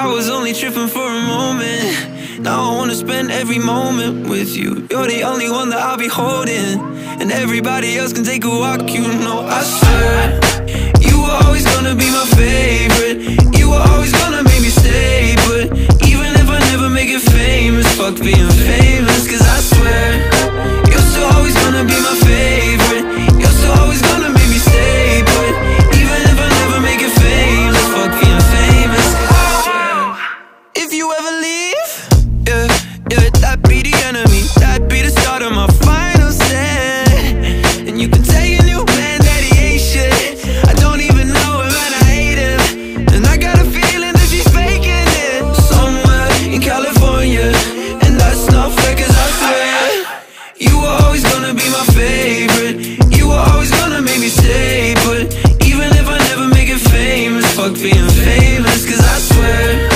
I was only tripping for a moment. Now I wanna spend every moment with you. You're the only one that I'll be holding. And everybody else can take a walk, you know. I swear, you were always gonna be my favorite. You were always gonna make me stay. But even if I never make it famous, fuck being famous, cause I swear. the enemy. That'd be the start of my final stand And you can take a new man that he ain't shit I don't even know him and I hate him. And I got a feeling that she's faking it. Somewhere in California. And that's not fair cause I swear You were always gonna be my favorite. You were always gonna make me stay But even if I never make it famous Fuck being famous cause I swear.